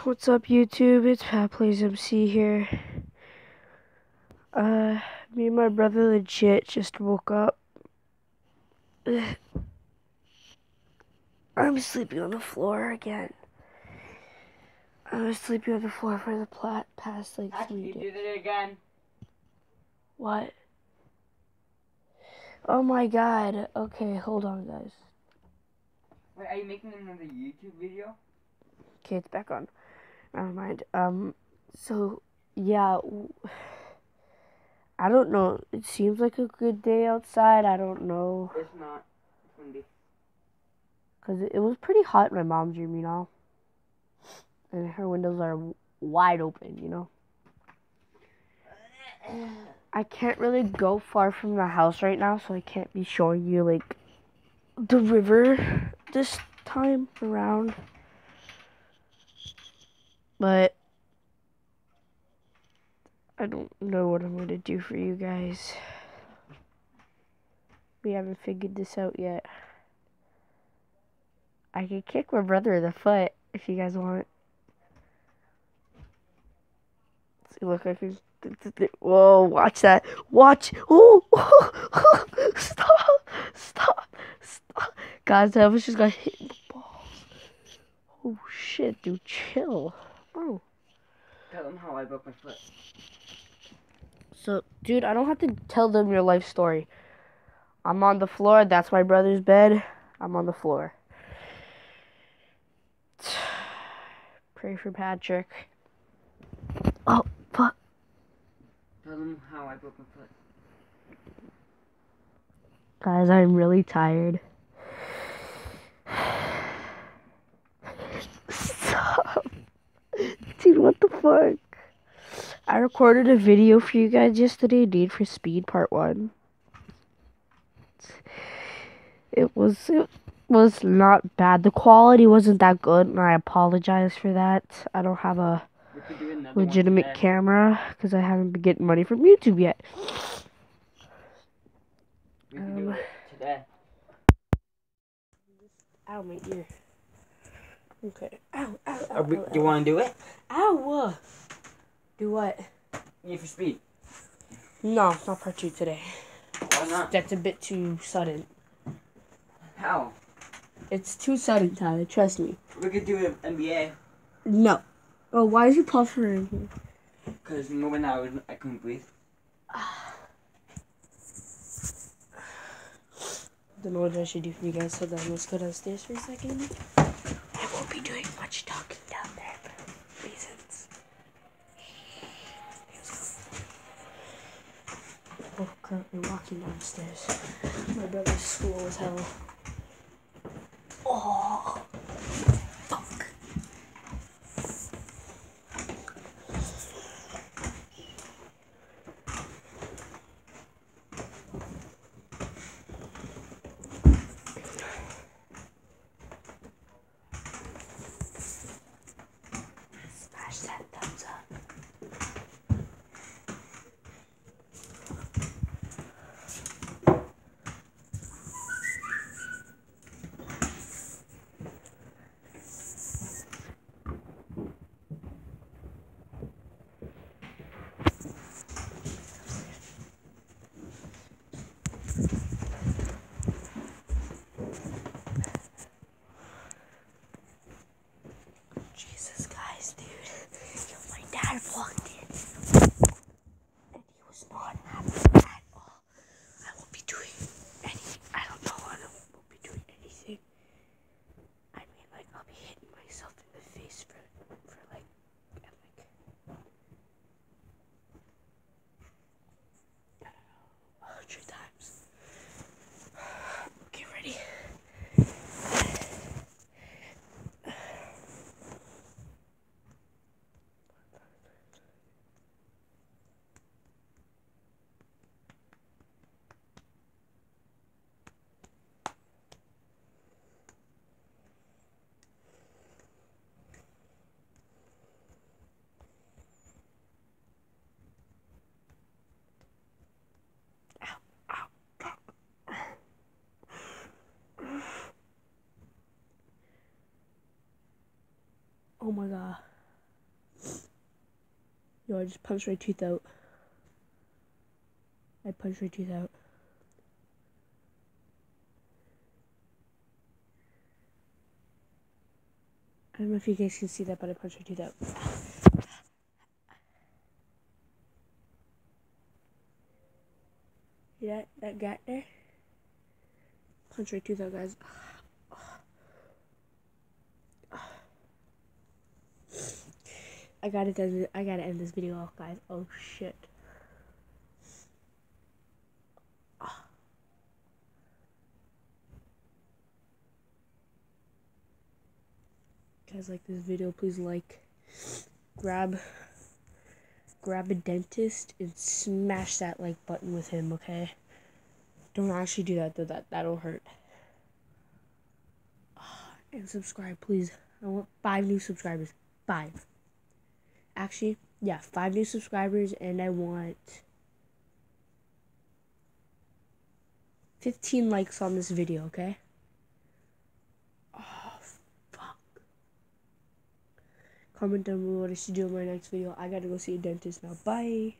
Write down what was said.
What's up, YouTube? It's Pat Plays MC here. Uh, me and my brother legit just woke up. I'm sleeping on the floor again. I was sleeping on the floor for the past like three days. did it again. What? Oh my god. Okay, hold on, guys. Wait, are you making another YouTube video? Okay, it's back on. Never mind. Um, so yeah, I don't know. It seems like a good day outside. I don't know, It's not. It's windy. cause it, it was pretty hot in my mom's room, you know. And her windows are wide open, you know. I can't really go far from the house right now, so I can't be showing you like the river this time around. But I don't know what I'm gonna do for you guys. We haven't figured this out yet. I could kick my brother in the foot if you guys want. See, look, I can. Whoa, watch that. Watch. Oh, stop. Stop. Stop. Guys, I was just got hit in the balls. Oh, shit, dude. Chill. Tell them how I broke my foot. So, dude, I don't have to tell them your life story. I'm on the floor. That's my brother's bed. I'm on the floor. Pray for Patrick. Oh, fuck. Tell them how I broke my foot. Guys, I'm really tired. Stop. Dude, what the fuck? I recorded a video for you guys yesterday, Need for Speed Part 1. It was it was not bad. The quality wasn't that good, and I apologize for that. I don't have a legitimate camera because I haven't been getting money from YouTube yet. We could do Um, it today. Ow, my ear. Okay. Ow, ow, ow. We, ow, do you want to do it? Ow! Uh. Do what? Need for speed. No, it's not part two today. Why not? That's a bit too sudden. How? It's too sudden, Tyler. Trust me. We could do it NBA. No. Oh, why is your in here? Because when I was I couldn't breathe. Don't know what I should do for you guys. Hold on, let's go downstairs for a second. I won't be doing much talking down there for reasons. We're currently walking downstairs. My brother's school is hell. Oh, Oh my god. Yo, I just punched my tooth out. I punched my tooth out. I don't know if you guys can see that, but I punched my tooth out. See that, that there? Punch my tooth out, guys. I gotta end. I gotta end this video off, guys. Oh shit. Guys, like this video, please like, grab, grab a dentist and smash that like button with him. Okay. Don't actually do that though. That that'll hurt. And subscribe, please. I want five new subscribers. Five. Actually, yeah, five new subscribers, and I want 15 likes on this video, okay? Oh, fuck. Comment down below what I should do in my next video. I gotta go see a dentist now. Bye.